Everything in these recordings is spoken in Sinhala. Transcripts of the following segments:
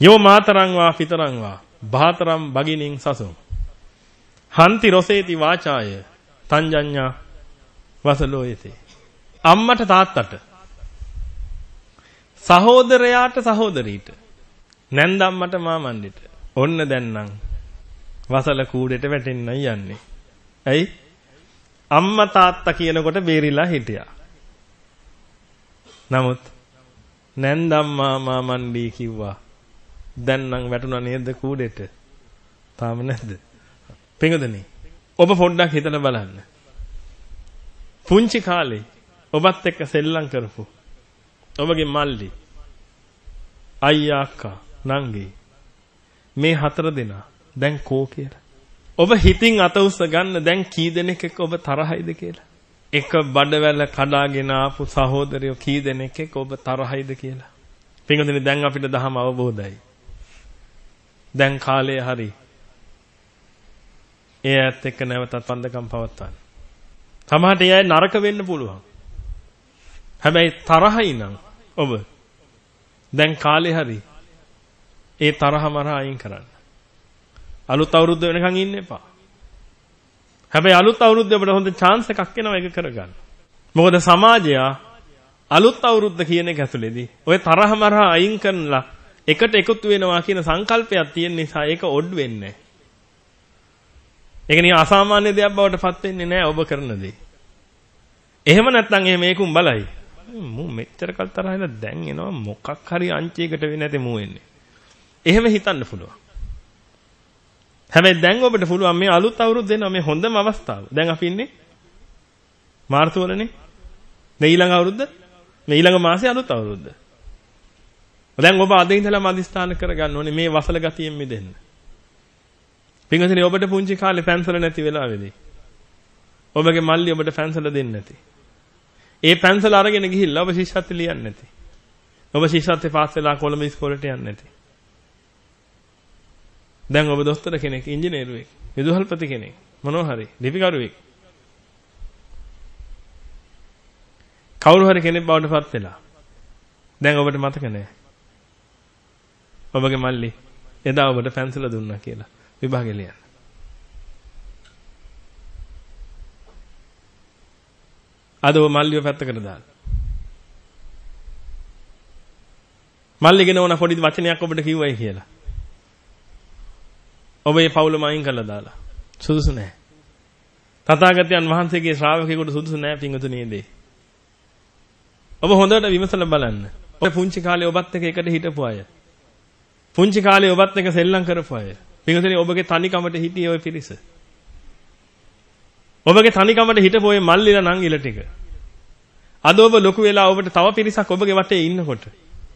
යෝ මාතරං වා පිතරං වා භාතරම් බගිනින් සසුම්. හන්ති රොසේති වාචාය තංජඤ්ඤා වසලෝයති. අම්මට තාත්තට සහෝදරයාට සහෝදරීට නැන්දම්මට මාමණ්ඩිට ඔන්න දැන්නම් වසල කූඩේට වැටෙන්නයි යන්නේ. ඇයි? අම්මා තාත්තා කියනකොට බේරිලා හිටියා. නමුත් නැන්දම්මා මාමණ්ඩි කිව්වා. දැන් නම් වැටුණා නේද කූඩේට? තාම නැද්ද? පිඟුදනේ. ඔබ පොඩ්ඩක් හිතලා බලන්න. පුංචි කාලේ ඔබත් එක්ක සෙල්ලම් කරපු ඔබගේ මල්ලි අයියා අක්කා නංගි මේ හතර දෙනා දැන් කෝ කියලා. ඔබ හිතින් අත උස්ස ගන්න දැන් කී දෙනෙක් එක්ක ඔබ තරහයිද කියලා. එක බඩවැල කඩාගෙන ආපු සහෝදරයෝ කී දෙනෙක් එක්ක ඔබ තරහයිද කියලා. පින්වතුනි දැන් අපිට දහම අවබෝධයි. දැන් කාලය හරි. ඒ ඇත්ත එක්ක නැවතත් පන්දකම් පවත්වන්න. සමහරට ඒ අය නරක වෙන්න පුළුවන්. හැබැයි තරහයි නම් ඔබ දැන් කාලේ හරි ඒ තරහ මරහ අයින් කරන්න. අලුත් අවුරුද්ද වෙනකන් ඉන්න එපා. හැබැයි අලුත් අවුරුද්දේ අපිට හොඳ chance එකක් එනවා ඒක කරගන්න. මොකද සමාජයා අලුත් අවුරුද්ද කියන එක ඇතුලේදී ඔය තරහ මරහ අයින් කරනලා එකට එකතු වෙනවා කියන සංකල්පයක් තියෙන නිසා ඒක ඔඩ් වෙන්නේ ඒක නිකන් අසාමාන්‍ය දෙයක් බවට පත් වෙන්නේ නැහැ ඔබ කරන දේ. එහෙම නැත්නම් එහෙම මේකුම් බලයි. මූ මෙච්චර කල් තරහිලා දැන් එනවා මොකක් හරි අංචයකට වෙන්නේ නැතේ මූ එන්නේ. එහෙම හිතන්න පුළුවන්. හැබැයි දැන් ඔබට පුළුවන් මේ අලුත් අවුරුද්ද එනවා මේ හොඳම අවස්ථාව. දැන් අපි ඉන්නේ මාර්තු වලනේ. මේ ඊළඟ අවුරුද්ද මේ ඊළඟ මාසේ අලුත් අවුරුද්ද. දැන් ඔබ අද ඉඳලාම අදිස්ථාන කරගන්න ඕනේ මේ වසල ගතියෙන් මිදෙන්න. පින්වතුනි ඔබට පුංචි කාලේ පැන්සල නැති වෙලාවේදී ඔබගේ මල්ලි ඔබට පැන්සල දෙන්නේ නැති. ඒ පැන්සල අරගෙන ගිහිල්ලා ඔබ ශිෂ්‍යත්ව ලියන්නේ නැති. ඔබ ශිෂ්‍යත්වේ පාස් වෙලා කොළඹ ඉස්කෝලේට යන්නේ නැති. දැන් ඔබ දොස්තර කෙනෙක්, ඉංජිනේරුවෙක්, විදුහල්පති කෙනෙක්, මොනවා හරි, ලිපිකරුවෙක්. කවුරු හරි කෙනෙක් බවට පත් වෙලා. දැන් ඔබට මතක නැහැ. ඔබගේ මල්ලි එදා ඔබට පැන්සල දුන්නා කියලා විභාගෙ ලියන්න. අද ඔබ මල්ලිව පැත්තකට දාලා. මල්ලිගෙන ඕන පොඩි වචනයක් ඔබට කිව්වයි කියලා. ඔබ මේ පවුලම අයින් කරලා දාලා. සුදුසු නැහැ. තථාගතයන් වහන්සේගේ ශ්‍රාවකයෙකුට සුදුසු නැහැ පිංගුතුනේ දේ. ඔබ හොඳට විමසලා බලන්න. ඔබ පුංචි කාලේ ඔබත් එක්ක එකට හිටපු අය. පුංචි කාලේ ඔබත් එක්ක සෙල්ලම් කරපු අය. පිංගුතුනේ ඔබගේ තනිකමට හිටියේ ওই පිරිස. ඔබගේ තනිකමට හිටපු ඔය මල්ලිලා නංගිලා ටික. අද ඔබ ලොකු වෙලා ඔබට තව පිරිසක් ඔබගේ වටේ ඉන්නකොට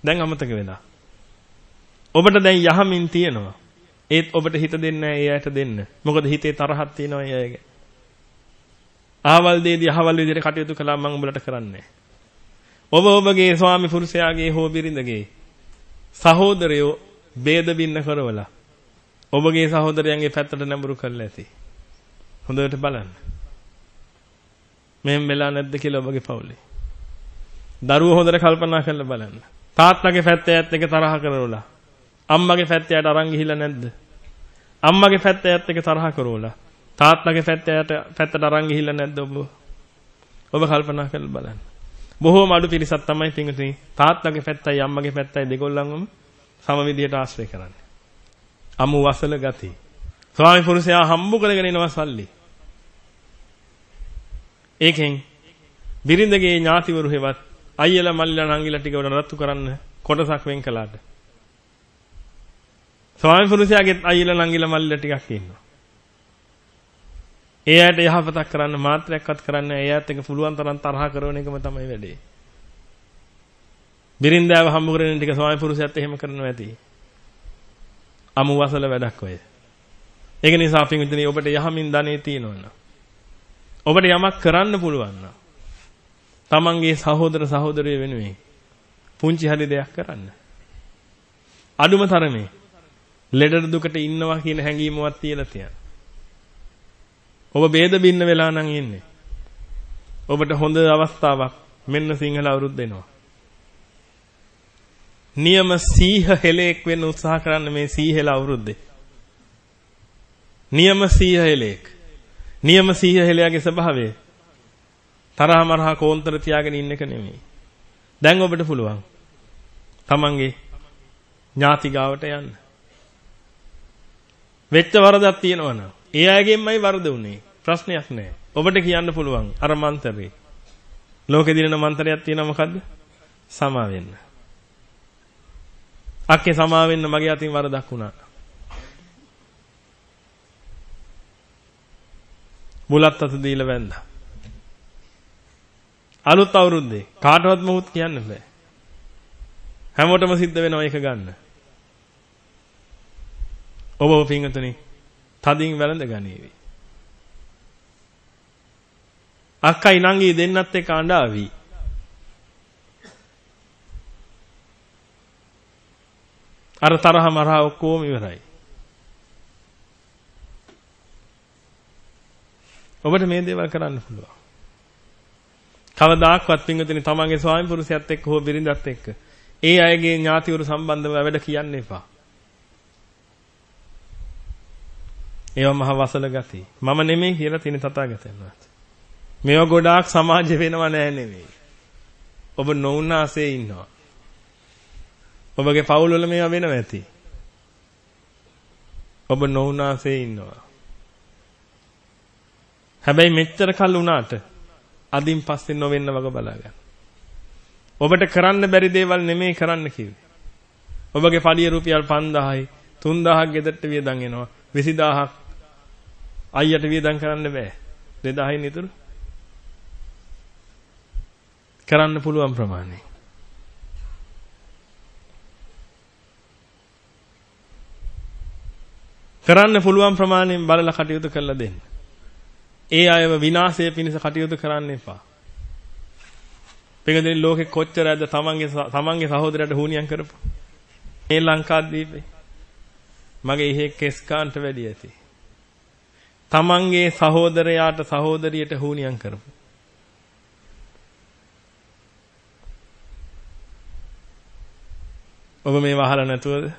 දැන් අමතක වෙලා. ඔබට දැන් යහමින් තියෙනවා. ඒත් ඔබට හිත දෙන්නේ ඒ අයට දෙන්න. මොකද හිතේ තරහක් තියෙනවා ඒ අයගේ. ආවල් දේදී අහවල් විදිහට කටයුතු කළා මම උඹලට කරන්නේ. ඔබ ඔබගේ ස්වාමි පුරුෂයාගේ හෝ බිරිඳගේ සහෝදරයෝ ભેද බින්න කරවලා ඔබගේ සහෝදරයන්ගේ පැත්තට නැඹුරු කරලා ඇති. හොඳට බලන්න. මෙහෙම වෙලා නැද්ද කියලා ඔබගේ පවුලේ. දරුවෝ හොඳට කල්පනා කරලා බලන්න. තාත්තගේ පැත්තේ ඇත්ත එක තරහ කරවලා අම්මගේ පැත්තට අරන් ගිහිල්ලා නැද්ද? අම්මගේ පැත්ත ඇත් එක තරහ කරෝලා තාත්තගේ පැත්තට පැත්තට අරන් ගිහිල්ලා නැද්ද ඔබ? ඔබ කල්පනා කරලා බලන්න. බොහෝම අඩු පිරිසක් තමයි පින්විතනි තාත්තගේ පැත්තයි අම්මගේ පැත්තයි දෙගොල්ලන්ගම සම විදියට ආශ්‍රය කරන්නේ. අමු වසල ගති. ස්වාමි පුරුෂයා හම්බු කරගෙන එනවා සල්ලි. ඒකෙන් බිරිඳගේ ඥාතිවරු හෙවත් අයියලා මල්ලිලා නංගිලා ටික උඩ රත්තු කරන්න කොටසක් වෙන් කළාට ස්වාමි පුරුෂයාගේ අයියලා නංගිලා මල්ලිලා ටිකක් ඉන්නවා. ඒ ඇයට යහපතක් කරන්න මාත්‍රයක්වත් කරන්න ඒ ඇත් එක පුළුවන් තරම් තරහ කරන එකම තමයි වැඩේ. බිරින්දාව හම්බ කරගෙන ටික ස්වාමි පුරුෂයාත් එහෙම කරනවා ඇති. අමු වසල වැඩක් ඔය. ඒක නිසා පින්විතනේ ඔබට යහමින් ධනෙ තියෙනවනම් ඔබට යමක් කරන්න පුළුවන් නම් තමන්ගේ සහෝදර සහෝදරිය වෙනුවෙන් පුංචි හරි දෙයක් කරන්න. අඩුම තරමේ ලෙඩ දුකට ඉන්නවා කියන හැඟීමවත් තියලා තියන්න. ඔබ ભેද බින්න වෙලා නම් ඉන්නේ. ඔබට හොඳ අවස්ථාවක් මෙන්න සිංහල අවුරුද්ද එනවා. නියම සීහ හෙලෙක් වෙන්න උත්සාහ කරන්න මේ සීහෙල අවුරුද්දේ. නියම සීහ හෙලෙක්. නියම සීහ හෙලයාගේ ස්වභාවය තරහ මරහ කෝන්තර තියාගෙන ඉන්න එක නෙමෙයි. දැන් ඔබට පුළුවන්. තමන්ගේ ඥාති ගාවට යන්න. වෙච්ච වරදක් තියෙනවනම් ඒ අයගෙන්මයි වරද උනේ. ප්‍රශ්නයක් නැහැ. ඔබට කියන්න පුළුවන් අර මන්තරේ. ලෝකෙ දිනන මන්තරයක් තියෙනවා මොකද්ද? සමා වෙන්න. අක්කේ සමා වෙන්න මගේ අතින් වරදක් වුණා. බුලත් අත දීලා වැන්දා. අලුත් අවුරුද්දේ කාටවත් මොකුත් කියන්න බෑ. හැමෝටම සිද්ධ වෙනවා ඒක ගන්න. ඔබ ඔබ පින්වතුනි තදින් වැළඳ ගනීවි. අක්කයි නංගි දෙන්නත් එක්ක අඬාවි. අර තරහ මරහ ඔක්කොම ඉවරයි. ඔබට මේ දේවල් කරන්න පුළුවන්. කවදාක්වත් පින්වතුනි තමන්ගේ ස්වාමි පුරුෂයත් එක්ක හෝ බිරිඳත් එක්ක ඒ අයගේ ඥාතිවරු සම්බන්ධව වැඩ කියන්න එපා. ඒවා මහ වසල ගති. මම නෙමෙයි කියලා තියෙන තථාගතයන් වහන්සේ. මේවා ගොඩාක් සමාජ වෙනව නෑ නෙමෙයි. ඔබ නොඋනාසේ ඉන්නවා. ඔබගේ පවුල් වල මේවා වෙනව ඇති. ඔබ නොඋනාසේ ඉන්නවා. හැබැයි මෙච්චර කල් වුණාට අදින් පස්සේ නොවෙන්න වග බලාගන්න. ඔබට කරන්න බැරි දේවල් නෙමෙයි කරන්න කිව්වේ. ඔබගේ පඩිය රුපියල් 5000යි 3000ක් ගෙදරට වියදම් එනවා 20000ක් අයියට වියදම් කරන්න බෑ 2000න් ඉතුරු කරන්න පුළුවන් ප්‍රමාණය කරන්න පුළුවන් ප්‍රමාණයෙන් බලලා කටයුතු කරලා දෙන්න. ඒ අයව විනාශය පිණිස කටයුතු කරන්න එපා. පිටකදී ලෝකෙ කොච්චරද තමන්ගේ තමන්ගේ සහෝදරයට හුනියම් කරපු. මේ ලංකාද්වීපේ මගේ ඉහි කෙස්කාන්ට වැඩි ඇති. තමන්ගේ සහෝදරයාට සහෝදරියට හුනියම් කරපු. ඔබ මේ වහලා නැතුවද?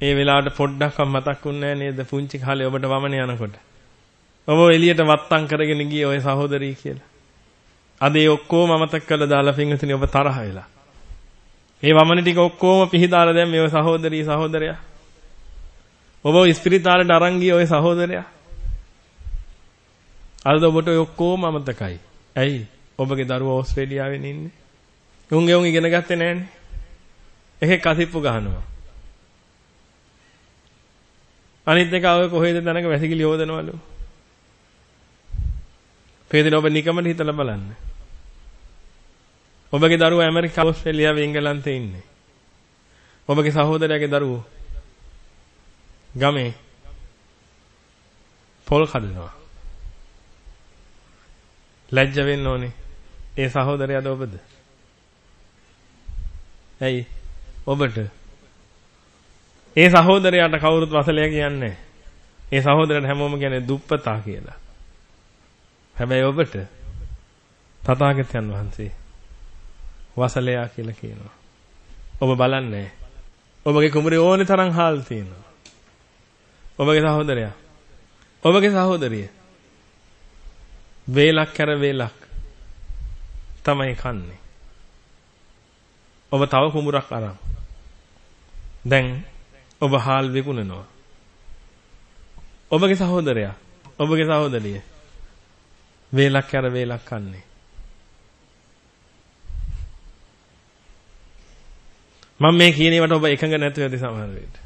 ඒ වෙලාවට පොඩ්ඩක්වත් මතක් වුන්නේ නේද පුංචි කාලේ ඔබට වමන යනකොට. ඔබ එළියට වත්තම් කරගෙන ගියේ ඔය සහෝදරී කියලා. අද ඒ ඔක්කොම අමතක කරලා දාලා පින්විතනි ඔබ තරහ වෙලා. මේ වමන ටික ඔක්කොම පිහිදාලා දැන් මේ සහෝදරී සහෝදරයා. ඔබ ඉස්පිරිතාලේට අරන් ගියේ ඔය සහෝදරයා. අද ඔබට ඔය ඔක්කොම අමතකයි. ඇයි? ඔබගේ දරුවා ඕස්ට්‍රේලියාවෙන් ඉන්නේ. උන්ගේ උන් ඉගෙන ගත්තේ නැහනේ. එකෙක් අසිප්පු ගහනවා. අනිත් එක ආවේ කොහෙද දැනක වැසිකිලි හොදනවලු. පේදින ඔබ නිකමට හිතලා බලන්න. ඔබගේ දරුවා ඇමරිකාව ඕස්ට්‍රේලියාව එංගලන්තේ ඉන්නේ. ඔබගේ සහෝදරයාගේ දරුවෝ ගමේ පොල් කඩනවා. ලැජ්ජ වෙන්න ඕනේ. ඒ සහෝදරයාද ඔබද? ඇයි? ඔබට ඒ සහෝදරයාට කවුරුත් වසලයා කියන්නේ ඒ සහෝදරයාට හැමෝම කියන්නේ දුප්පතා කියලා. හැබැයි ඔබට තථාගතයන් වහන්සේ වසලයා කියලා කියනවා. ඔබ බලන්නේ ඔබගේ කුමරේ ඕනේ තරම් හාල් තියෙනවා. ඔබගේ සහෝදරයා ඔබගේ සහෝදරිය වේලක් කර වේලක් තමයි කන්නේ. ඔබ තව කුඹුරක් අරන්. දැන් ඔබ හාල් විකුණනවා. ඔබගේ සහෝදරයා ඔබගේ සහෝදරිය වේලක් කර වේලක් කන්නේ. මම මේ කියන ඒවාට ඔබ එකඟ නැතුව ඇති සමහර වෙලට.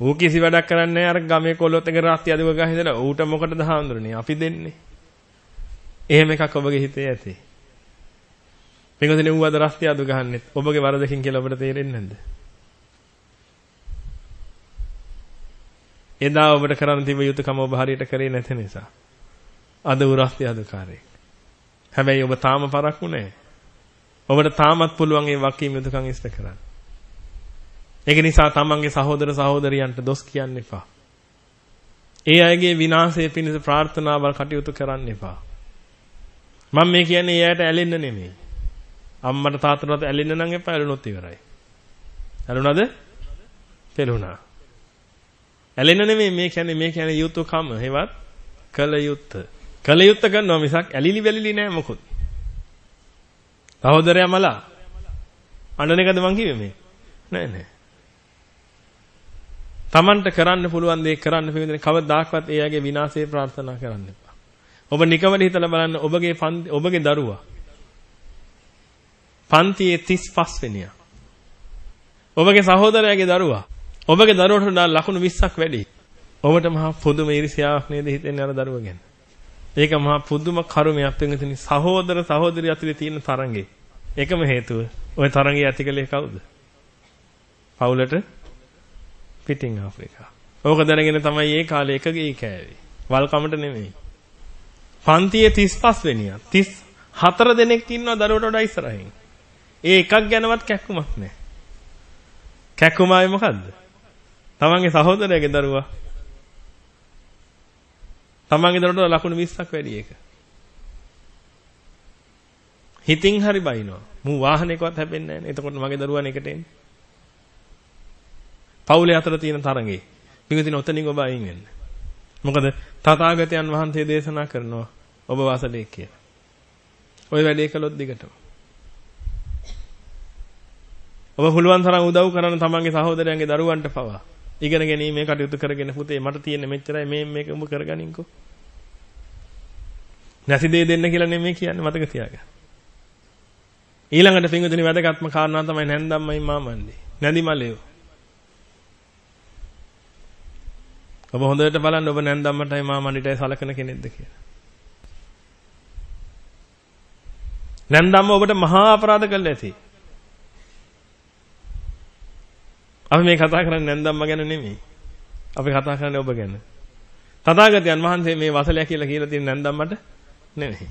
ඌ කිසි වැඩක් කරන්නේ නැහැ අර ගමේ කොල්ලොත් එක රාත්‍රී අදව ගහ හිටලා ඌට මොකටද හාමුදුරනේ අපි දෙන්නේ. එහෙම එකක් ඔබගේ හිතේ ඇති. පින්වතුනි ඌ අද රාත්‍රී අදව ගහන්නෙත් ඔබගේ වරදකින් කියලා ඔබට තේරෙන්නේ නැද්ද? එදා ඔබට කරන්න තිබ යුතුකම ඔබ හරියට කරේ නැති නිසා. අද උරස්ති අධකාරයෙක්. හැබැයි ඔබ තාම පරක්කු නැහැ. ඔබට තාමත් පුළුවන් ඒ වකීම් යුතුකම් ඉෂ්ට කරන්න. ඒක නිසා තමන්ගේ සහෝදර සහෝදරියන්ට දොස් කියන්න එපා. ඒ අයගේ විනාශය පිණිස ප්‍රාර්ථනාවල් කටයුතු කරන්න එපා. මම මේ කියන්නේ එයාට ඇලෙන්න නෙමෙයි. අම්මට තාත්තටත් ඇලෙන්න නම් එපා ඇලුනොත් ඉවරයි. ඇලුනද? පෙළුණා. ඇලෙන්න නෙමෙයි මේ කියන්නේ මේ කියන්නේ යුතුයකම. හේවත් කල යුත්තේ කල යුත්ත කරනවා මිසක් ඇලිලි වැලිලි නෑ මොකොත්. සහෝදරයා මලා අඬන එකද මං කිව්වේ මේ? නෑ නෑ. Tamanට කරන්න පුළුවන් දේ කරන්න පිළිදෙන කවදාකවත් එයාගේ විනාශය ප්‍රාර්ථනා කරන්න එපා. ඔබ නිකමල හිතලා බලන්න ඔබගේ ඔබගේ දරුවා පන්තියේ 35 වෙනියා. ඔබගේ සහෝදරයාගේ දරුවා ඔබගේ දරුවට වඩා ලකුණු 20ක් වැඩි. ඔබට මහා පොදුම ඊර්ෂ්‍යාවක් නේද හිතෙන්නේ අර දරුවා ගැන? ඒක මහා පුදුම කරුමයක් වෙනතිනි සහෝදර සහෝදරිය අතරේ තියෙන තරංගේ. එකම හේතුව ওই තරංගේ ඇතිකලේ කවුද? පවුලට පිටින් ආෆ්‍රිකා. ඕක දැනගෙන තමයි ඒ කාලේ එක ගේ කෑවේ. වල්කමට නෙමෙයි. පන්තියේ 35 වෙනියා 34 දෙනෙක් ඉන්නවා දරුවට වඩා ඉස්සරහින්. ඒ එකක් ගැනවත් කැක්කුමක් නැහැ. කැක්කුමාවේ මොකද්ද? තමන්ගේ සහෝදරයාගේ දරුවා තමන්ගේ දරුවට ලකුණු 20ක් වැඩි එක. හිතින් හරි බයිනවා. මූ වාහනයකවත් හැපෙන්නේ නැහැ. එතකොට මගේ දරුවානේ එකට එන්නේ. පවුලේ අතර තියෙන තරඟේ. පිඟුදින ඔතනින් ඔබ අයින් වෙන්න. මොකද තථාගතයන් වහන්සේ දේශනා කරනවා ඔබ වාසලේ කියලා. ওই වැඩේ කළොත් දිගටම. ඔබ පුළුවන් තරම් උදව් කරන තමන්ගේ සහෝදරයන්ගේ දරුවන්ට පවා ඉගෙන ගැනීමේ කටයුතු කරගෙන පුතේ මට තියෙන මෙච්චරයි මේ මේක උඹ කරගනින්කෝ. නැති දේ දෙන්න කියලා නෙමෙයි කියන්නේ මතක තියාගන්න. ඊළඟට පින්වතුනි වැදගත්ම කාරණා තමයි නැන්දම්මයි මාමන්දී. නැදි මලයෝ. ඔබ හොඳට බලන්න ඔබ නැන්දම්මටයි මාමන්ඩිටයි සලකන කෙනෙක්ද කියලා. නැන්දම්ම ඔබට මහා අපරාධ කළා ඇති. අපි මේ කතා කරන්නේ නැන්දම්ම ගැන නෙමෙයි. අපි කතා කරන්නේ ඔබ ගැන. තථාගතයන් වහන්සේ මේ වසලය කියලා කියලා තියෙන නැන්දම්මට නෙමෙයි.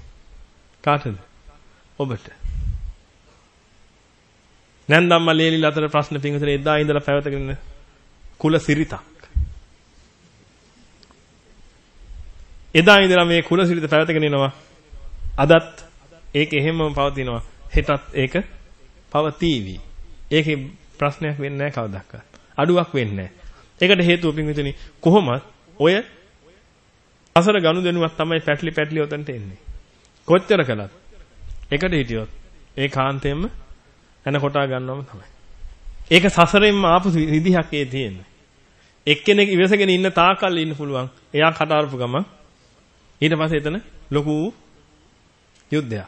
කාටද? ඔබට. නැන්දම්ම ලේලිල අතර ප්‍රශ්න පිංගුතර එදා ඉඳලා පැවතගෙන කුල සිරිතක්. එදා ඉඳලා මේ කුල සිරිත පැවතගෙන එනවා. අදත් ඒක එහෙමම පවතිනවා. හෙටත් ඒක පවතිවි. ඒකේ ප්‍රශ්නයක් වෙන්නේ නැහැ කවදාවත්. අඩුවක් වෙන්නේ නැහැ. ඒකට හේතුව පින්විතනි කොහොමත් ඔය අසර ගනුදෙනුවක් තමයි පැටලි පැටලි උතන්ට එන්නේ. කොච්චර කළත් එකට හිටියොත් ඒ කාන්තෙන්ම එන කොටා ගන්නවම තමයි. ඒක සසරෙන්ම ආපු විදිහක් ඒ තියෙන්නේ. එක්කෙනෙක් ඉවසගෙන ඉන්න තාකල් ඉන්න පුළුවන්. එයා කතාරපු ගම ඊට පස්සේ එතන ලොකු යුද්ධයක්.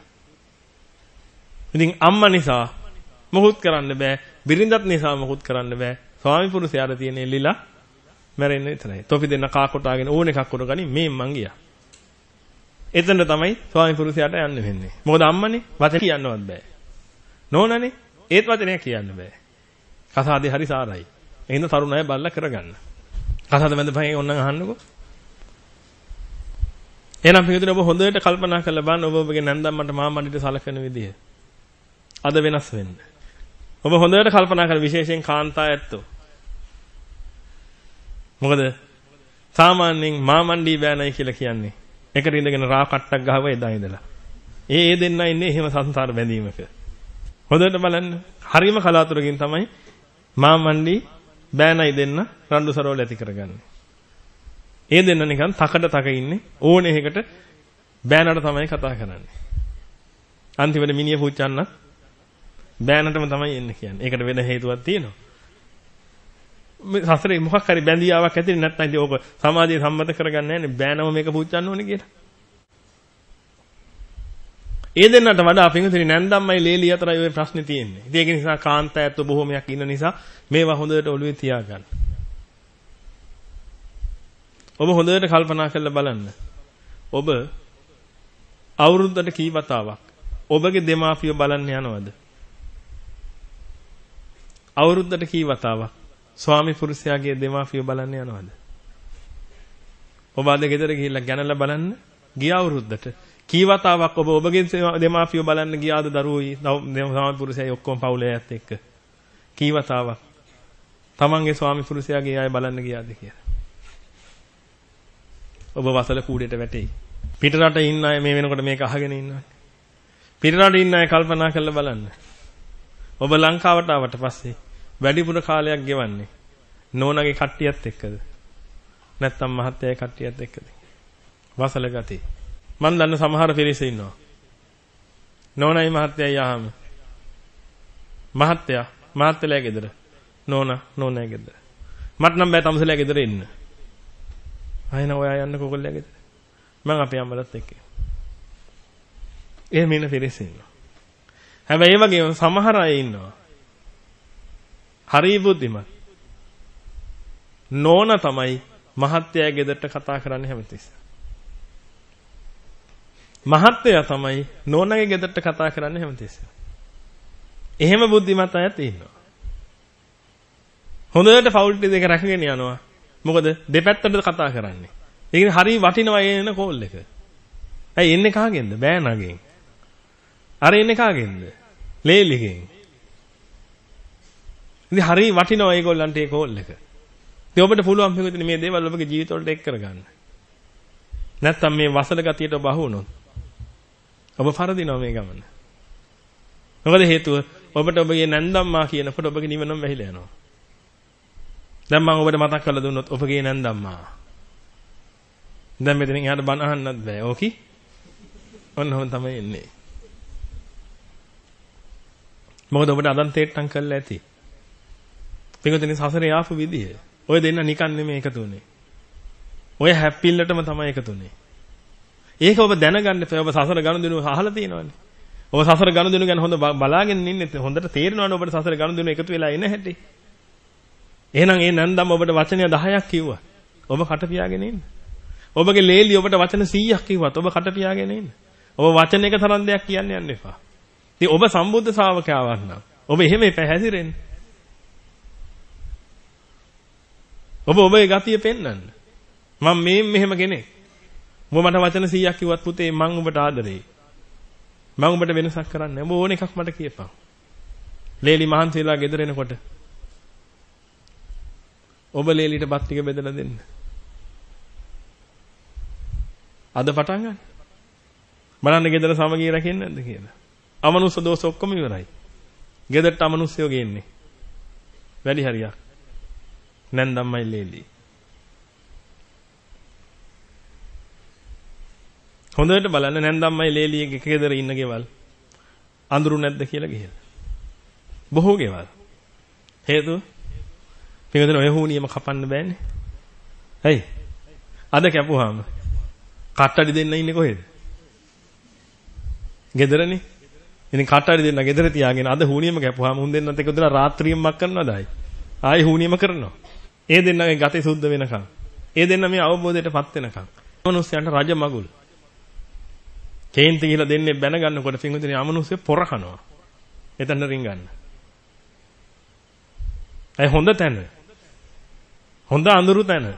ඉතින් අම්මා නිසා මොකුත් කරන්න බෑ. බිරිඳත් නිසා මොකුත් කරන්න බෑ. ස්වාමි පුරුෂයාට තියෙන එල්ලිලා මැරෙන්න විතරයි. තොපි දෙන්න කා කොටාගෙන ඕන එකක් කොටගනි මේ මං ගියා. එතන තමයි ස්වාමි පුරුෂයාට යන්න වෙන්නේ. මොකද අම්මනේ වචන කියන්නවත් බෑ. නෝනනේ ඒත් වචනයක් කියන්න බෑ. කසාදේ හරි සාරයි. එහෙනම් තරුණ අය බල්ලා කරගන්න. කසාද බඳ පහෙන් ඕනනම් අහන්නකෝ. එහෙනම් පිටුදින ඔබ හොඳට කල්පනා කරලා බලන්න ඔබ ඔබගේ නැන්දම්මට මාමණ්ඩිට සලකන විදිය. අද වෙනස් වෙන්න. ඔබ හොඳට කල්පනා කරලා විශේෂයෙන් කාන්තා ඇත්තෝ. මොකද සාමාන්‍යයෙන් මාමණ්ඩී බෑනයි කියලා කියන්නේ. එකට ඉඳගෙන රා කට්ටක් ගහව එදා ඉඳලා. ඒ ඒ දෙන්නා ඉන්නේ එහෙම සංසාර බැඳීමක. හොඳට බලන්න. හරිම කලාතුරකින් තමයි මාමණ්ඩී බෑනයි දෙන්න රණ්ඩු සරවල ඇති කරගන්නේ. ඒ දෙන්න නිකන් තකඩ තක ඉන්නේ ඕනේ එකකට බෑනට තමයි කතා කරන්නේ. අන්තිමට මිනිහ පුච්චන්න බෑනටම තමයි එන්නේ කියන්නේ. ඒකට වෙන හේතුවක් තියෙනවා. මේ සසරේ මොකක් හරි බැඳියාවක් ඇති නැත්නම් ඉතින් ඕක සමාජයේ සම්මත කරගන්නේ නැහැ බෑනම මේක පුච්චන්න ඕනේ කියලා. ඒ දෙන්නට වඩා පිංගුතුනි නැන්දම්මයි ලේලි අතරයි ওই ප්‍රශ්නේ තියෙන්නේ. ඉතින් ඒක නිසා කාන්තායත්ව බොහෝමයක් ඉන්න නිසා මේවා හොඳට ඔළුවේ තියාගන්න. ඔබ හොඳට කල්පනා කරලා බලන්න. ඔබ අවුරුද්දට කී වතාවක් ඔබගේ දෙමාපියෝ බලන්න යනවද? අවුරුද්දට කී වතාවක්? ස්වාමි පුරුෂයාගේ දෙමාපියෝ බලන්න යනවද? ඔබ අද ගෙදර ගිහිල්ලා ගැනලා බලන්න. ගිය අවුරුද්දට කී වතාවක් ඔබ ඔබගේ දෙමාපියෝ බලන්න ගියාද දරුවෝයි ස්වාමි පුරුෂයයි ඔක්කොම පවුලේ ඇත් එක්ක? කී වතාවක්? තමන්ගේ ස්වාමි පුරුෂයාගේ අය බලන්න ගියාද කියලා? ඔබ වසල කූඩේට වැටෙයි. පිටරට ඉන්න අය මේ වෙනකොට මේක අහගෙන ඉන්නවා පිටරට ඉන්න අය කල්පනා කරලා බලන්න. ඔබ ලංකාවට ආවට පස්සේ වැඩිපුර කාලයක් ගෙවන්නේ නෝනගේ කට්ටියත් එක්කද? නැත්නම් මහත්තයයි කට්ටියත් එක්කද? වසල ගතිය. මම දන්න සමහර පිරිස ඉන්නවා. නෝනයි මහත්තයයි ආහම. මහත්තයා මහත්තයලා ගෙදර. නෝනා නෝනාගේ ගෙදර. මට නම් බෑ තමසලා ගෙදර ඉන්න. අයන ඔයා යන්න කොකොල්ලා ගෙදර. මං අපේ අම්මලත් එක්ක. එහෙම ඉන්න පිරිස ඉන්නවා. හැබැයි ඒ වගේම සමහර අය ඉන්නවා. හරි බුද්ධිමත්. නෝන තමයි මහත්තයා ගෙදරට කතා කරන්නේ හැමතිස්සෙම. මහත්තයා තමයි නෝනගේ ගෙදරට කතා කරන්නේ හැමතිස්සෙම. එහෙම බුද්ධිමත් අයත් ඉන්නවා. හොඳට ෆවුල් දෙක රැකගෙන යනවා. මොකද දෙපැත්තට කතා කරන්නේ. ඒක හරි වටිනවා එන කෝල් එක. ඇයි එන්නේ කාගෙන්ද? බෑනගෙන්. අර එන්නේ කාගෙන්ද? ලේලිගෙන්. ඉතින් හරි වටිනවා ඒගොල්ලන්ට ඒ කෝල් එක. ඉතින් ඔබට පුළුවන් මේකෙන් මේ දේවල් ඔබගේ ජීවිතවලට එක් කරගන්න. නැත්තම් මේ වසල ගතියට ඔබ අහු වුණොත් ඔබ පරදිනවා මේ ගමන. මොකද හේතුව ඔබට ඔබගේ නැන්දම්මා කියනකොට ඔබගේ නිවනම වැහිලා යනවා. දැන් මම ඔබට මතක් කරලා දුන්නොත් ඔබගේ නැන්දම්මා. දැන් මෙතනින් එහාට බණ අහන්නත් බෑ. ඕකි? ඔන්න ඔහොම තමයි එන්නේ. මොකද ඔබට අදන්තේට්ටම් කරලා ඇති. පිටුදින සසරේ ආපු විදිය. ඔය දෙන්න නිකන් නෙමෙයි එකතු උනේ. ඔය හැප්පිල්ලටම තමයි එකතු උනේ. ඒක ඔබ දැනගන්න එපා. ඔබ සසර ගනුදෙනු අහලා තියෙනවනේ. ඔබ සසර ගනුදෙනු ගැන හොඳ බලාගෙන ඉන්නේ. හොඳට තේරෙනවනේ ඔබට සසර ගනුදෙනු එකතු වෙලා එන හැටි. එහෙනම් ඒ නන්දම් ඔබට වචනය 10ක් කිව්වා. ඔබ කට පියාගෙන ඉන්න. ඔබගේ ලේලි ඔබට වචන 100ක් කිව්වත් ඔබ කට පියාගෙන ඉන්න. ඔබ වචන එක තරම් දෙයක් කියන්න යන්න එපා. ඉතින් ඔබ සම්බුද්ධ ශ්‍රාවකයාවක් නම් ඔබ එහෙම එපා හැසිරෙන්න. ඔබ ඔබේ ගතිය පෙන්වන්න. මම මේ මෙහෙම කෙනෙක්. ඔබ මට වචන 100ක් කිව්වත් පුතේ මං ඔබට ආදරෙයි. මං ඔබට වෙනසක් කරන්නේ නැහැ. ඔබ ඕන එකක් මට කියපන්. ලේලි මහන්සියලා ගෙදර එනකොට ඔබ ලේලිට බත් ටික බෙදලා දෙන්න. අද පටන් ගන්න. බලන්න ගෙදර සමගිය රැකෙන්නේ නැද්ද කියලා. අමනුස්ස දෝෂ ඔක්කොම ඉවරයි. ගෙදරට අමනුස්සයෝ ගේන්නේ. වැඩි හරියක්. නැන්දම්මයි ලේලි. හොඳට බලන්න නැන්දම්මයි ලේලියගේ ගෙදර ඉන්න ගෙවල් අඳුරු නැද්ද කියලා ගිහලා. බොහෝ ගෙවල්. හේතුව පින්වතුන් ඔය හුනියම කපන්න බෑනේ. ඇයි? අද කැපුවාම කට්ටඩි දෙන්න ඉන්නේ කොහෙද? ගෙදරනේ. ඉතින් කට්ටඩි දෙන්න ගෙදර තියාගෙන අද හුනියම කැපුවාම උන් දෙන්නත් එක උදලා රාත්‍රියම මක් කරනවද ආයි? ආයි හුනියම කරනවා. ඒ දෙන්නගේ ගතේ සුද්ධ වෙනකන්. ඒ දෙන්න මේ අවබෝධයටපත් වෙනකන්. මනුස්සයන්ට රජ මගුල්. කේන්ති කියලා දෙන්නේ බැන ගන්නකොට පින්වතුනි අමනුස්සය පොර කනවා. එතන රින්ගන්න. ඇයි හොඳ තැන. හොඳ අඳුරු තැන.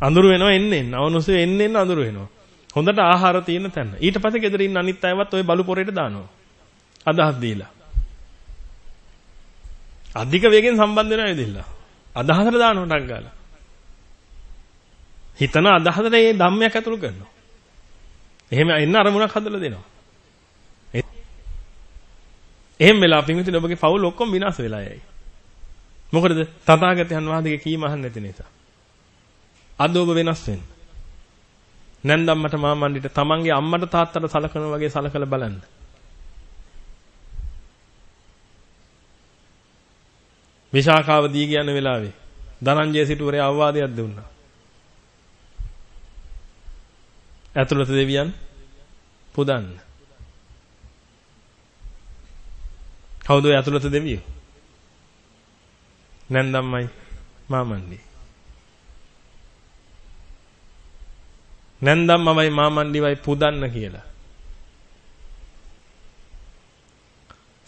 අඳුරු වෙනවා එන්නේ එන්න. අවනුසෙ එන්නේ එන්න අඳුරු වෙනවා. හොඳට ආහාර තියෙන තැන. ඊට පස්සේ ගෙදර ඉන්න අනිත් අයවත් ওই බලු පොරේට දානවා. අදහස් දීලා. අධික වේගෙන් සම්බන්ධ වෙනවා ඉදිරිලා. අදහසට දානවා ටක් ගාලා. හිතන අදහසට මේ ධම්මයක් ඇතුළු කරනවා. එහෙම එන්න අරමුණක් හදලා දෙනවා. එහෙම වෙලා පින්විතින් ඔබගේ පවුල ඔක්කොම විනාශ වෙලා යයි. මොකටද? තථාගතයන් වහන්සේගේ කීම අහන්න නැති නිසා. අද ඔබ වෙනස් වෙන්න. නැන්දම්මට මාමණ්ඩිට තමන්ගේ අම්මට තාත්තට සලකන වගේ සලකලා බලන්න. විශාඛාව දී කියන වෙලාවේ ධනංජය සිටුවරේ අවවාදයක් දුන්නා. ඇතුළත දෙවියන් පුදන්න. කවුද ඇතුළත දෙවියෝ? නැන්දම්මයි මාමණ්ඩි. නැන්දම්මමයි මාමණ්ඩිවයි පුදන්න කියලා.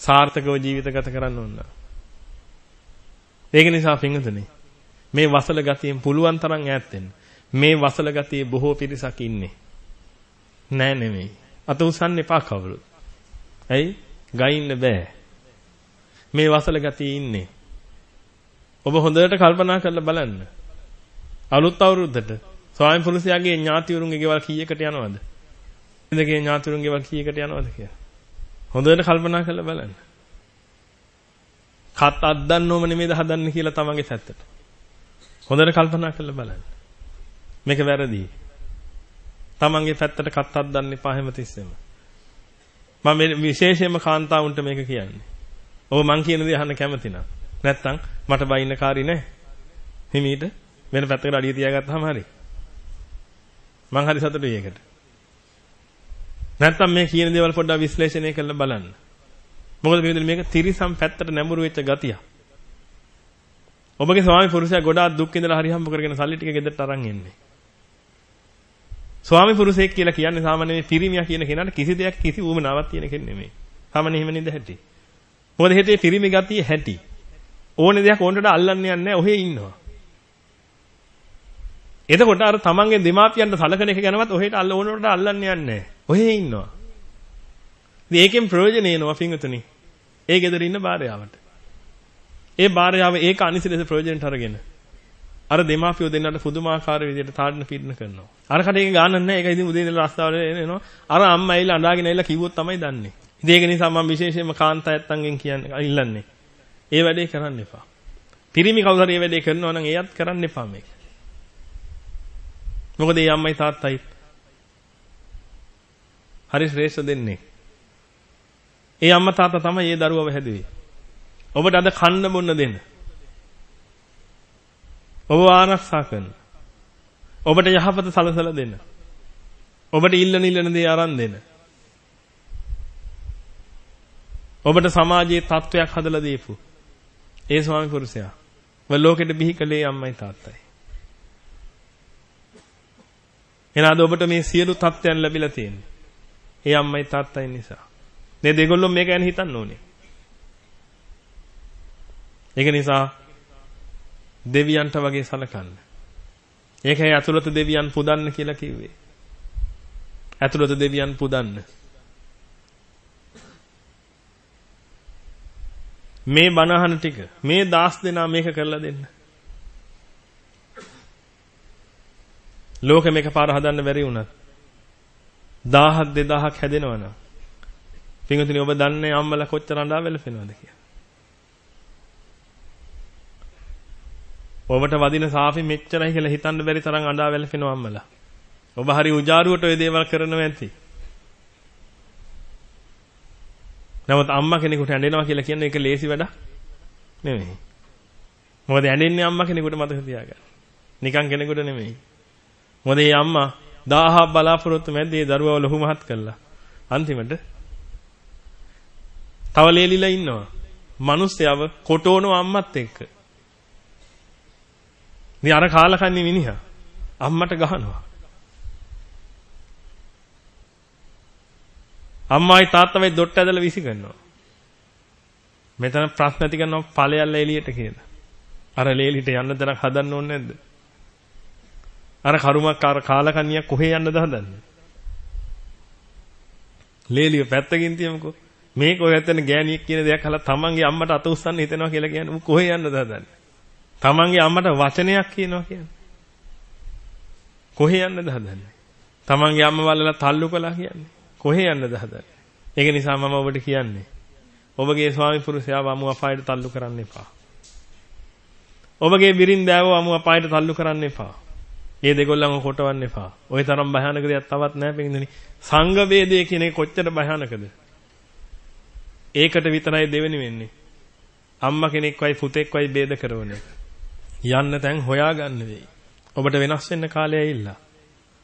සාර්ථකව ජීවිත ගත කරන්න ඕන. ඒක නිසා පින්වතුනි මේ වසල ගතියෙන් පුළුවන් තරම් ඈත් වෙන්න. මේ වසල ගතියේ බොහෝ පිරිසක් ඉන්නේ. නෑ නෙමෙයි. අත උස්සන්න එපා කවුරුත්. ඇයි? ගයින්න බෑ. මේ වසල ගතියේ ඉන්නේ. ඔබ හොඳට කල්පනා කරලා බලන්න. අලුත් අවුරුද්දට ස්වාමි පුරුෂයාගේ ඥාතිවරුන්ගේ ගෙවල් කීයකට යනවද? ඉඳගේ ඥාතිවරුන්ගේ ගෙවල් කීයකට යනවද කියලා. හොඳට කල්පනා කරලා බලන්න. කත් අද්දන්නෝම නෙමෙයිද හදන්නේ කියලා තමන්ගේ පැත්තට. හොඳට කල්පනා කරලා බලන්න. මේක වැරදි. තමන්ගේ පැත්තට කත් අද්දන්න එපා හැමතිස්සෙම. මම මේ විශේෂයෙන්ම කාන්තාවුන්ට මේක කියන්නේ. ඔබ මං කියන දේ අහන්න කැමති නම්. නැත්තම් මට බයින්න කාරි නෑ. හිමීට වෙන පැත්තකට අඩිය තියාගත්තාම හරි. මං හරි සතුටුයි ඒකට. නැත්තම් මේ කියන දේවල් පොඩ්ඩක් විශ්ලේෂණය කරලා බලන්න. මොකද මේක තිරිසම් පැත්තට නැඹුරු වෙච්ච ගතිය. ඔබගේ ස්වාමි පුරුෂයා ගොඩාක් දුක් විඳලා හරි හම්බ කරගෙන සල්ලි ටික ගෙදරට අරන් එන්නේ. ස්වාමි පුරුෂයෙක් කියලා කියන්නේ සාමාන්‍යයෙන් පිරිමියා කියන කෙනාට කිසි දෙයක් කිසි උවමනාවක් තියෙන කෙනෙක් නෙමෙයි. සාමාන්‍ය එහෙම නේද හැටි. මොකද හේතේ පිරිමි ගතිය හැටි. ඕනේ දෙයක් ඕනට අල්ලන්නේ නැහැ ඔහේ ඉන්නවා. එතකොට අර තමන්ගේ දෙමාපියන්ට සලකන එක ගැනවත් ඔහෙට අල්ල ඕනට අල්ලන්නේ නැහැ. ඔහේ ඉන්නවා. ඉතින් ඒකෙන් ප්‍රයෝජන එනවා පින්වතුනි. ඒ ගෙදර ඉන්න භාර්යාවට. ඒ භාර්යාව ඒක අනිසිලෙස ප්‍රයෝජනට අරගෙන අර දෙමාපියෝ දෙන්නට පුදුමාකාර විදිහට තාඩන පීඩන කරනවා. අර කඩේක ගානක් නැහැ. ඒක ඉතින් උදේ ඉඳලා රස්තාවල එනවා. අර අම්මා ඇවිල්ලා අඬාගෙන ඇවිල්ලා කිව්වොත් තමයි දන්නේ. ඉතින් ඒක නිසා මම විශේෂයෙන්ම කාන්තායත්තන්ගෙන් කියන්නේ ඉල්ලන්නේ. ඒ වැඩේ කරන්න එපා. පිරිමි කවුරු හරි මේ වැඩේ කරනවා නම් ඒත් කරන්න එපා මේක. මොකද මේ අම්මයි තාත්තයි හරි ශ්‍රේෂ්ඨ දෙන්නේ. ඒ අම්මා තාත්තා තමයි මේ දරුවව හැදුවේ. ඔබට අද කන්න බොන්න දෙන්න. ඔබ ආරක්ෂා කරන. ඔබට යහපත සලසලා දෙන්න. ඔබට ඉල්ලන ඉල්ලන දේ අරන් දෙන්න. ඔබට සමාජයේ තත්වයක් හදලා දීපු. ඒ ස්වාමි පුරුෂයා. ඔබ ලෝකෙට බිහි කළේ අම්මයි තාත්තයි. එනවාද ඔබට මේ සියලු තත්ත්වයන් ලැබිලා තියෙන්නේ. ඒ අම්මයි තාත්තයි නිසා. මේ දෙගොල්ලෝ මේක ගැන හිතන්න ඕනේ. ඒක නිසා දෙවියන්ට වගේ සලකන්න. ඒකයි අතුලත දෙවියන් පුදන්න කියලා කිව්වේ. අතුලත දෙවියන් පුදන්න. මේ බණහන ටික මේ දාස් දෙනා මේක කරලා දෙන්න. ලෝකෙ මේක පාර හදන්න බැරි වුණත් 1000ක් 2000ක් හැදෙනවනම් පින්වතුනි ඔබ දන්නේ අම්මලා කොච්චර අඬා වෙලපෙනවද කියලා. ඔබට වදින සාපි මෙච්චරයි කියලා හිතන්න බැරි තරම් අඬා වැළපෙනවා අම්මලා. ඔබ හරි උජාරුවට ওই දේවල් කරනවා ඇති. නමුත් අම්මා කෙනෙකුට ඇඬෙනවා කියලා කියන්නේ ඒක ලේසි වැඩක් නෙමෙයි. මොකද ඇඬෙන්නේ අම්මා කෙනෙකුට මතක තියාගන්න. නිකන් කෙනෙකුට නෙමෙයි. මොකද මේ අම්මා 1000ක් බලාපොරොත්තු මැද්දේ දරුවව ලොහු මහත් කළා. අන්තිමට තව ලේලිලා ඉන්නවා. මිනිස්සයව කොටෝනෝ අම්මත් එක්ක. මේ අර කාලකන්ණි මිනිහා අම්මට ගහනවා. අම්මායි තාත්තමයි දොට්ට ඇදලා විසි කරනවා. මෙතන ප්‍රශ්න ඇති කරනවා ඵලයල්ල එළියට කියලා. අර ලේලිට යන්න දරක් හදන්න ඕනේ නැද්ද? අර කරුමක් අර කාලකන්ණියක් කොහේ යන්නද හදන්නේ? ලේලිය පැත්තකින් තියමුකෝ. මේක ඔය ඇත්තන ගෑණියෙක් කියන දෙයක් අහලා තමන්ගේ අම්මට අත උස්සන්න හිතෙනවා කියලා කියන්නේ කොහේ යන්නද හදන්නේ? තමන්ගේ අම්මට වචනයක් කියනවා කියන්නේ. කොහේ යන්නද හදන්නේ? තමන්ගේ අම්ම වල්ලලා තල්ලු කළා කියන්නේ. කොහේ යන්නද හදන්නේ? ඒක නිසා මම ඔබට කියන්නේ. ඔබගේ ස්වාමි පුරුෂයාව අමු අපායට තල්ලු කරන්න එපා. ඔබගේ බිරින්දෑව අමු අපායට තල්ලු කරන්න එපා. ඒ දෙගොල්ලන්ව කොටවන්න එපා. ওই තරම් භයානක දෙයක් තවත් නැහැ පිටින්දනි. සංඝ වේදයේ කියන එක කොච්චර භයානකද? ඒකට විතරයි දෙවෙනි වෙන්නේ. අම්මා කෙනෙක්වයි පුතෙක්වයි ભેද කරන එක. යන්න තැන් හොයාගන්න වෙයි. ඔබට වෙනස් වෙන්න කාලය ඇවිල්ලා.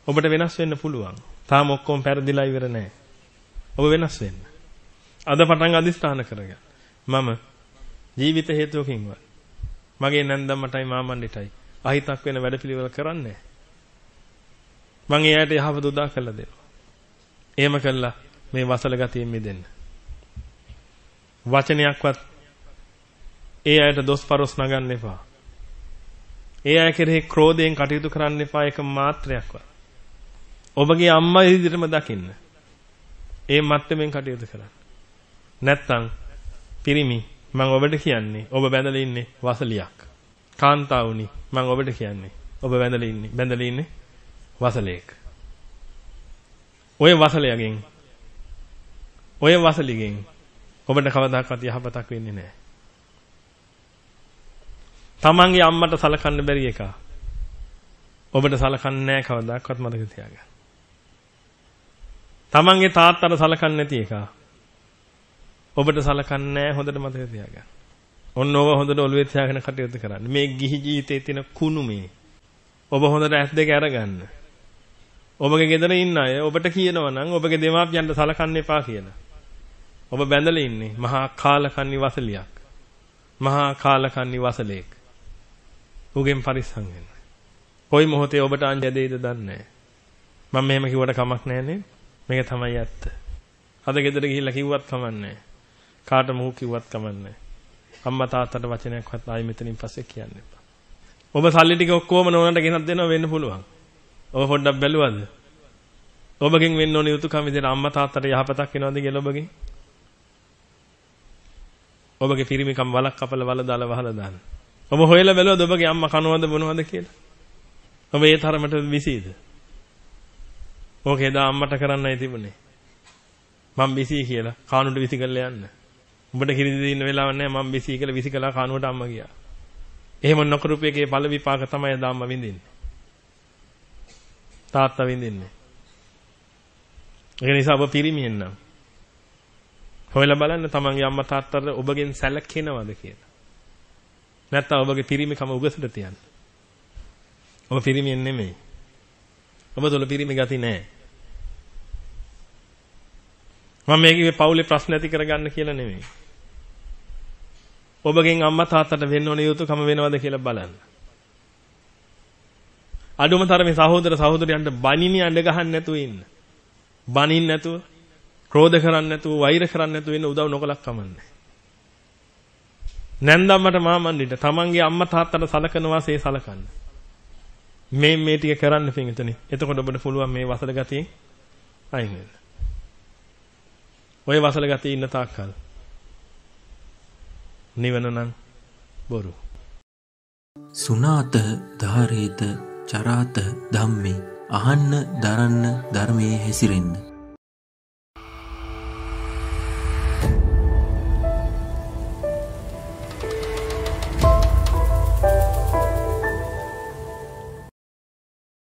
ඔබට වෙනස් වෙන්න පුළුවන්. තාම ඔක්කොම පෙරදිලා ඉවර නැහැ. ඔබ වෙනස් වෙන්න. අද පටන් අදිස්ථාන කරගන්න. මම ජීවිත හේතුවකින්වත් මගේ නැන්දම්මටයි මාමණ්ඩිටයි අහිතක් වෙන වැඩපිළිවෙල කරන්නේ මම එයාට යහපත උදා කරලා දෙනවා. එහෙම කළා මේ වසල ගතියෙන් මිදෙන්න. වචනයක්වත් ඒ අයට දොස් පරොස් නගන්න එපා. ඒ අය කෙරෙහි ක්‍රෝධයෙන් කටයුතු කරන්න එපා එක මාත්‍රයක්වත්. ඔබගේ අම්මා ඉදිරියටම දකින්න. ඒ මට්ටමින් කටයුතු කරන්න. නැත්තම් පිරිමි මම ඔබට කියන්නේ ඔබ බැඳලා ඉන්නේ වසලියක්. කාන්තාවුනි මම ඔබට කියන්නේ ඔබ බැඳලා ඉන්නේ බැඳලා ඉන්නේ වසලයක. ඔය වසලයෙන් ඔය වසලිගෙන් ඔබට කවදාකවත් යහපතක් වෙන්නේ නැහැ. තමන්ගේ අම්මට සලකන්න බැරි එක. ඔබට සලකන්නේ නැහැ කවදාකවත් මතක තියාගන්න. තමන්ගේ තාත්තට සලකන්නේ නැති එක. ඔබට සලකන්නේ නැහැ හොඳට මතක තියාගන්න. ඔන්න ඔබ හොඳට ඔළුවේ තියාගෙන කටයුතු කරන්න. මේ ගිහි ජීවිතයේ තියෙන කුණු මේ. ඔබ හොඳට ඇස් දෙක අරගන්න. ඔබගේ ගෙදර ඉන්න අය ඔබට කියනවා නම් ඔබගේ දෙමාපියන්ට සලකන්න එපා කියලා. ඔබ බැඳලා ඉන්නේ මහා කාලකන්ණි වසලියක්. මහා කාලකන්ණි වසලෙක්. උගෙන් පරිස්සම් වෙන්න. කොයි මොහොතේ ඔබට අංජ දෙයිද දන්නේ නැහැ. මම මෙහෙම කිව්වට කමක් නැහැ නේද? මේක තමයි ඇත්ත. අද ගෙදර ගිහිල්ලා කිව්වත් කමක් නැහැ. කාට මොහු කිව්වත් කමක් නැහැ. අම්මා තාත්තට වචනයක්වත් ආයි මෙතනින් පස්සේ කියන්න එපා. ඔබ සල්ලි ටික ඔක්කොම නෝනට ගෙනත් දෙනවා වෙන්න පුළුවන්. ඔබ පොඩ්ඩක් බැලුවද? ඔබගෙන් වෙන්න ඕන යුතුයකම විදිහට අම්මා තාත්තට යහපතක් වෙනවද කියලා ඔබගෙන්? ඔබගේ පිරිමිකම් වලක් කපලා වල දාලා වහලා දාන්න. ඔබ හොයලා බැලුවද ඔබගේ අම්මා කනවද බොනවද කියලා? ඔබ ඒ තරමට විසීද? ඕකේ දා අම්මට කරන්නයි තිබුණේ. මම බිසී කියලා කානුවට විසි කරලා යන්න. උඹට කිරි දෙන්න වෙලාවක් නැහැ මම බිසී කියලා විසි කළා කානුවට අම්මා ගියා. එහෙම නොකරපු එකේ ඵල විපාක තමයි දාම්ම විඳින්නේ. තාත්තා විඳින්නේ. ඒ නිසා ඔබ පිරිමියෙන් නම් හොයලා බලන්න තමන්ගේ අම්මා තාත්තට ඔබගෙන් සැලකෙනවද කියලා. නැත්නම් ඔබගේ පිරිමිකම උගසට තියන්න. ඔබ පිරිමියෙන් නෙමෙයි. ඔබ තුල පිරිමි ගති නැහැ. මම මේකේ පවුලේ ප්‍රශ්න ඇති කරගන්න කියලා නෙමෙයි. ඔබගෙන් අම්මා තාත්තට වෙන්න ඕන යුතුකම වෙනවද කියලා බලන්න. අඩුම තරමේ සහෝදර සහෝදරයන්ට බනිනි අඬ ගහන්න නැතුව ඉන්න. බනින්න නැතුව, ක්‍රෝධ කරන්න නැතුව, වෛර කරන්න නැතුව ඉන්න උදව් නොකලක් කමන්නේ. නැන්දම්මට මාමන්ඩිට තමන්ගේ අම්මා තාත්තට සලකන වාසේ සලකන්න. මේ මේ ටික කරන්න පිටින්. එතකොට ඔබට පුළුවන් මේ වසල ගතියෙන් අයින් වෙන්න. ඔය වසල ගතිය ඉන්න තාක්කල් නිවන නම් බොරු. සුනාත ධාරේත චරාත ධම්මේ අහන්න දරන්න ධර්මයේ හැසිරෙන්න